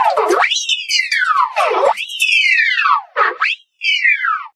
Woo!